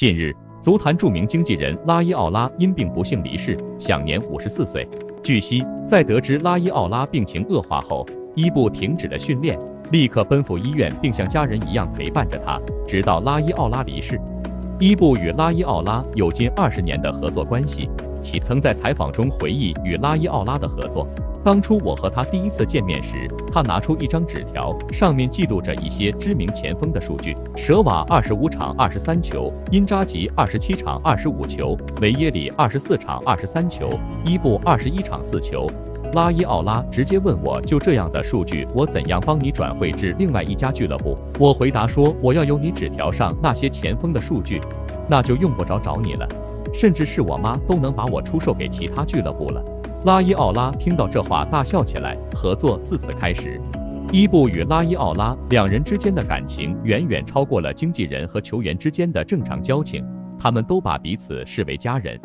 近日，足坛著名经纪人拉伊奥拉因病不幸离世，享年五十四岁。据悉，在得知拉伊奥拉病情恶化后，伊布停止了训练，立刻奔赴医院，并像家人一样陪伴着他，直到拉伊奥拉离世。伊布与拉伊奥拉有近二十年的合作关系，其曾在采访中回忆与拉伊奥拉的合作。当初我和他第一次见面时，他拿出一张纸条，上面记录着一些知名前锋的数据：舍瓦二十五场二十三球，因扎吉二十七场二十五球，维耶里二十四场二十三球，伊布二十一场四球。拉伊奥拉直接问我就这样的数据，我怎样帮你转会至另外一家俱乐部？我回答说，我要有你纸条上那些前锋的数据，那就用不着找你了，甚至是我妈都能把我出售给其他俱乐部了。拉伊奥拉听到这话，大笑起来。合作自此开始。伊布与拉伊奥拉两人之间的感情远远超过了经纪人和球员之间的正常交情，他们都把彼此视为家人。